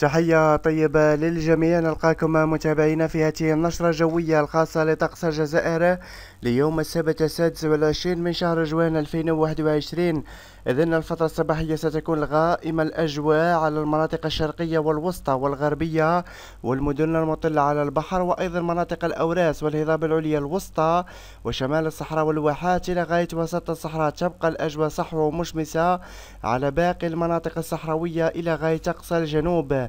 تحية طيبة للجميع. نلقاكم متابعينا في هذه النشرة الجوية الخاصة لطقس الجزائر ليوم السبت السادس والعشرين من شهر جوان 2021 إذن الفترة الصباحية ستكون غائمة الأجواء على المناطق الشرقية والوسطى والغربية والمدن المطلة على البحر وأيضا مناطق الأوراس والهضاب العليا الوسطى وشمال الصحراء والواحات. إلى غاية وسط الصحراء تبقى الأجواء صحوة ومشمسة على باقي المناطق الصحراوية. إلى غاية أقصى الجنوب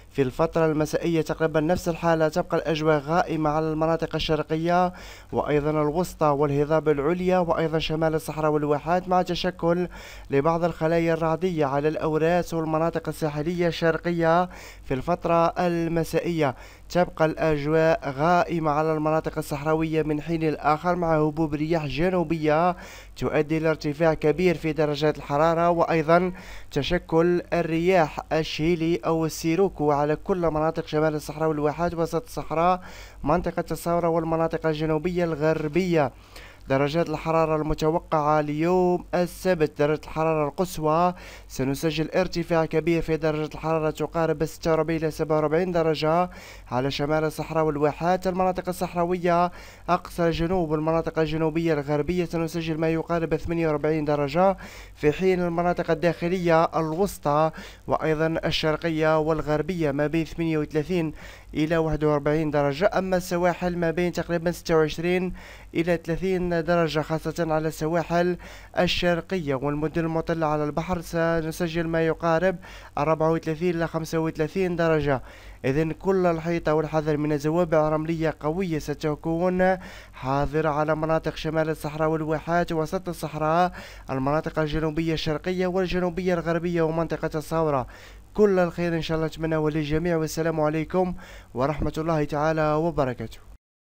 في الفترة المسائية تقريبا نفس الحالة تبقى الأجواء غائمة على المناطق الشرقية وأيضا الوسطى والهضاب العليا وأيضا شمال الصحراء والواحات مع تشكل لبعض الخلايا الرعدية على الأوراس والمناطق الساحلية الشرقية في الفترة المسائية. تبقى الأجواء غائمة على المناطق الصحراوية من حين لآخر مع هبوب رياح جنوبية تؤدي لارتفاع كبير في درجات الحرارة وأيضا تشكل الرياح الشيلي أو السيروكو على كل مناطق شمال الصحراء والواحات وسط الصحراء منطقة الثورة والمناطق الجنوبية الغربية. درجات الحرارة المتوقعة اليوم السبت. درجة الحرارة القصوى سنسجل ارتفاع كبير في درجة الحرارة تقارب 46 إلى 47 درجة على شمال الصحراء والواحات. المناطق الصحراوية أقصى الجنوب والمناطق الجنوبية الغربية سنسجل ما يقارب 48 درجة. في حين المناطق الداخلية الوسطى وأيضا الشرقية والغربية ما بين 38 إلى 41 درجة أما السواحل ما بين تقريبا 26 إلى 30 درجة خاصة على السواحل الشرقية. والمدن المطلة على البحر سنسجل ما يقارب 34 إلى 35 درجة. إذن كل الحيطة والحذر من الزوابع رملية قوية ستكون حاضرة على مناطق شمال الصحراء والواحات وسط الصحراء المناطق الجنوبية الشرقية والجنوبية الغربية ومنطقة الثورة. كل الخير إن شاء الله أتمنى للجميع والسلام عليكم ورحمة الله تعالى وبركاته.